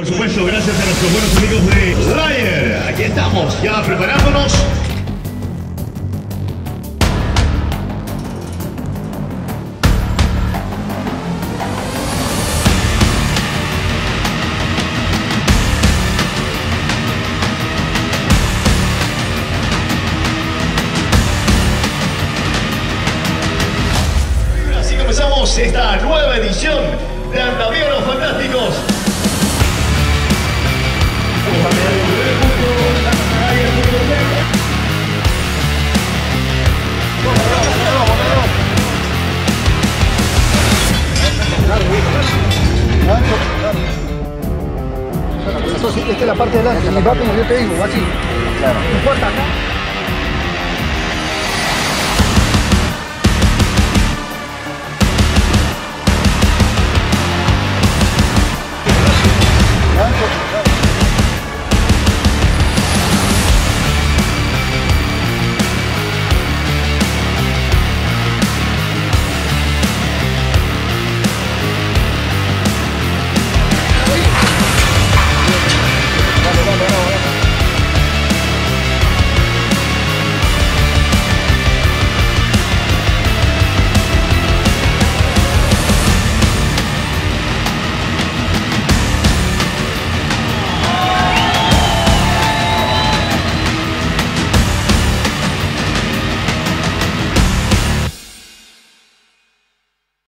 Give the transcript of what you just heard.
Por supuesto, gracias a nuestros buenos amigos de Flyer. Aquí estamos, ya preparándonos. Así comenzamos esta nueva edición de Andamieros Fantásticos. Esta es la parte de adelante, y va como yo te digo, así. No importa, ¿no?